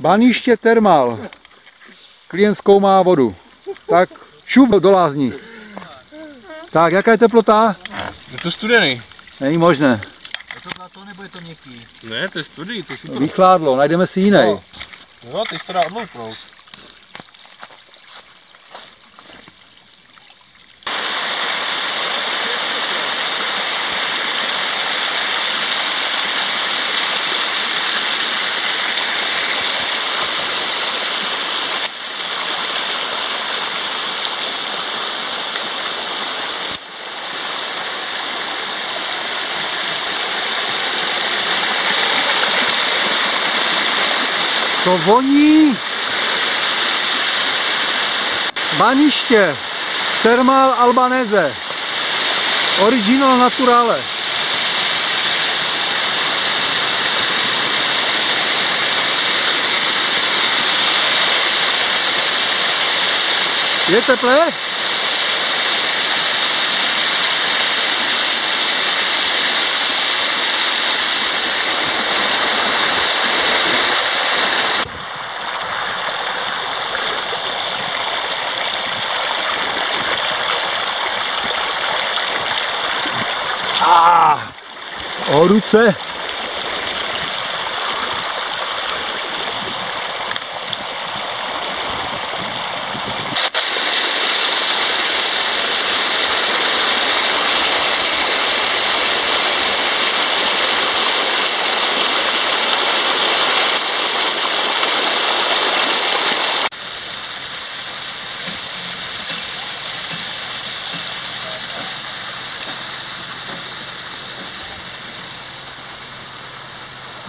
Baniště Termal. Klient zkoumá vodu. Tak šup do lázní. Tak, jaká je teplota? Je to studený. Není možné. Je to zlato nebo je to měkký? Ne, to je studený, to je super. Vychládlo, najdeme si jiný. Jo, ty jsi to dá odloupnout. To voní baniště Thermal Albanese Original Naturale Je teplé? O ruce.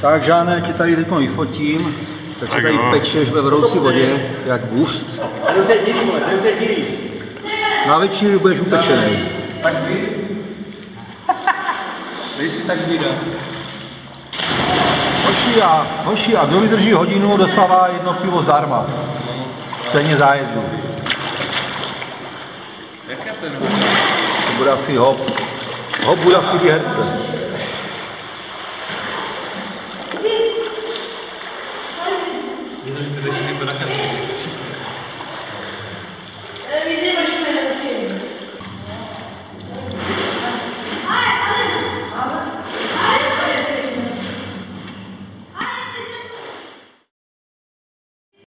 Tak, Žáne, tě tady teď vyfotím, tak se tady pečeš ve vroucí vodě, jak vůst. Tady u té díry, tady u té díry. Na večír budeš upečený. Tak vy. Nejsi tak vída hoši a, hoši a kdo vydrží hodinu, dostává jedno pivo zdarma. V ceně zájezdu. Jak je ten To bude asi hop. Hop bude asi herce. Vydržte, když mi na kasi.